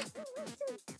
Woo-hoo-hoo!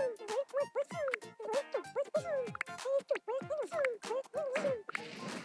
Thank you.